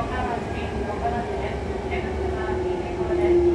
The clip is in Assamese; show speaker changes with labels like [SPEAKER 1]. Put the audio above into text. [SPEAKER 1] ಒಬ್ಬರ ಒಬ್ಬರನ್ನೇ ಹೆಣ್ಣು ಈ ಕೂಡಲೇ